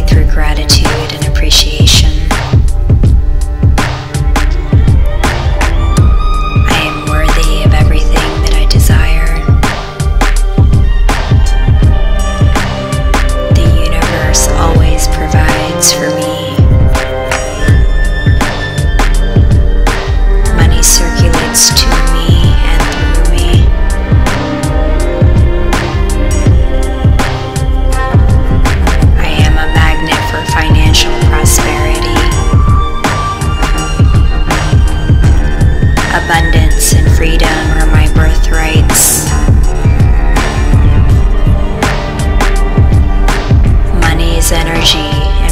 prosperity through gratitude and appreciation. I am worthy of everything that I desire. The universe always provides for me.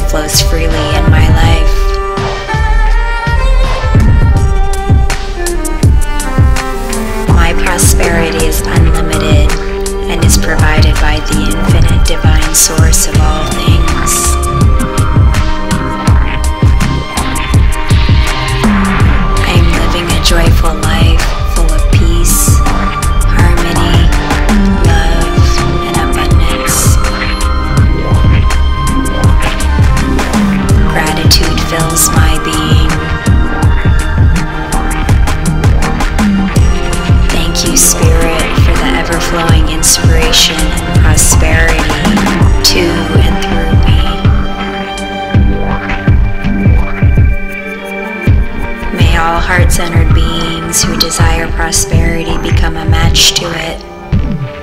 Flows freely in my life. My prosperity is unlimited and is provided by the infinite divine source of all things. Spirit, for the ever flowing inspiration and prosperity to and through me. May all heart centered beings who desire prosperity become a match to it.